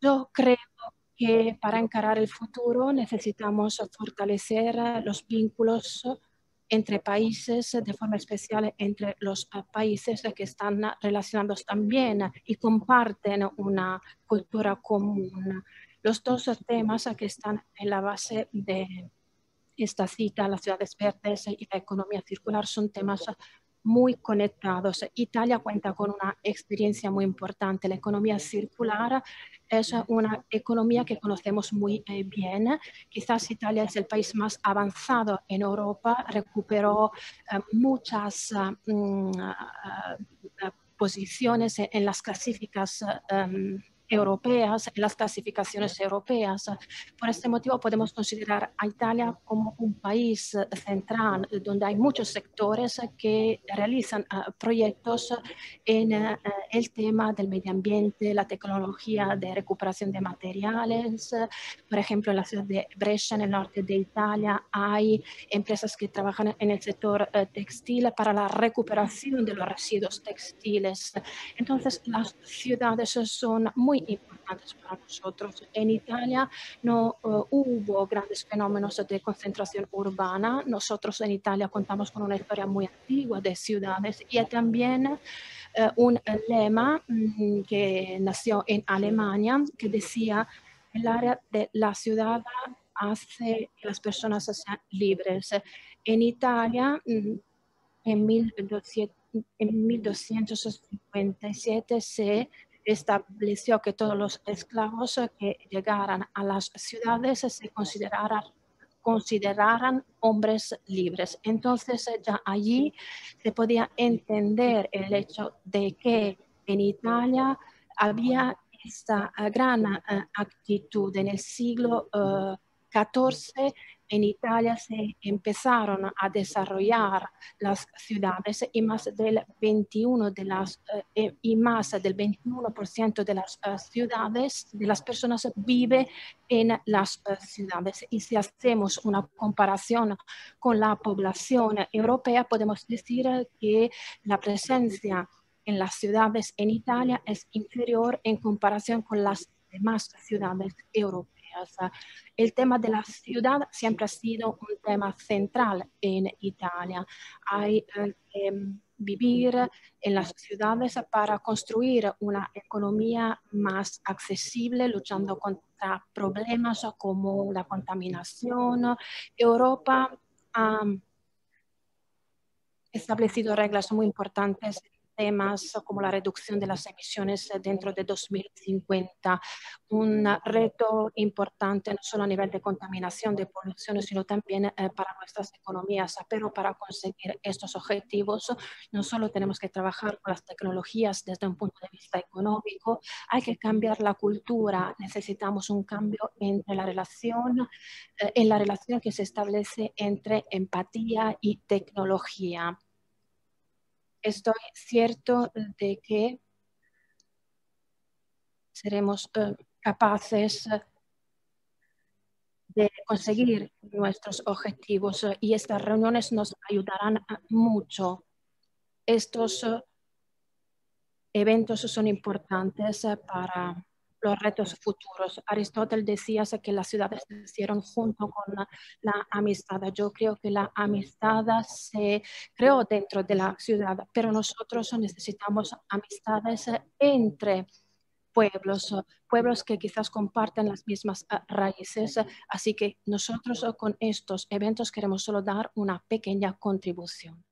Yo creo que para encarar el futuro necesitamos fortalecer los vínculos entre países, de forma especial entre los países que están relacionados también y comparten una cultura común. Los dos temas que están en la base de esta cita, las ciudades verdes y la economía circular, son temas muy conectados. Italia cuenta con una experiencia muy importante. La economía circular es una economía que conocemos muy eh, bien. Quizás Italia es el país más avanzado en Europa, recuperó eh, muchas mm, eh, posiciones en, las clasificas em, europeas, en las clasificaciones europeas. Por este motivo podemos considerar a Italia como un país central donde hay muchos sectores que realizan uh, proyectos en uh, el tema del medio ambiente, la tecnología de recuperación de materiales. Por ejemplo, en la ciudad de Brescia, en el norte de Italia, hay empresas que trabajan en el sector uh, textil para la recuperación de los residuos textiles. Entonces, las ciudades son muy importantes para nosotros. En Italia no uh, hubo grandes fenómenos de concentración urbana. Nosotros en Italia contamos con una historia muy antigua de ciudades y también uh, un lema um, que nació en Alemania que decía el área de la ciudad hace que las personas sean libres. En Italia, 1200, en 1257 se estableció que todos los esclavos que llegaran a las ciudades se consideraran consideraran hombres libres. Entonces eh, ya allí se podía entender el hecho de que en Italia había esta eh, gran eh, actitud en el siglo 14 en Italia se empezaron a desarrollar las ciudades y más del veintiuno de las eh, eh, y más del veintiuno por ciento de las eh, ciudades de las personas vive en las ciudades. Y si hacemos una comparación con la población europea podemos decir que la presencia en las ciudades en Italia es inferior en comparación con las demás ciudades europeas. El tema de la ciudad siempre ha sido un tema central en Italia. Hay que em, vivir en las ciudades para construir una economía más accesible, luchando contra problemas como la contaminación. Europa ha establecido reglas muy importantes temas como la reducción de las emisiones dentro de 2050. Un reto importante no solo a nivel de contaminación, de polución, sino también eh, para nuestras economías. Pero para conseguir estos objetivos no solo tenemos que trabajar con las tecnologías desde un punto de vista económico, hay que cambiar la cultura. Necesitamos un cambio entre la relación, eh, en la relación que se establece entre empatía y tecnología estoy cierto de que seremos eh, capaces de conseguir nuestros objetivos eh, y estas reuniones nos ayudarán mucho. Estos eh, eventos son importantes para los retos futuros. Aristóteles decía que las ciudades se hicieron junto con la, amistad. Yo creo que la amistad se creó dentro de la ciudad, pero nosotros necesitamos amistades entre pueblos, pueblos que quizás comparten las mismas ah, raíces. Así que nosotros con estos eventos queremos solo dar una pequeña contribución.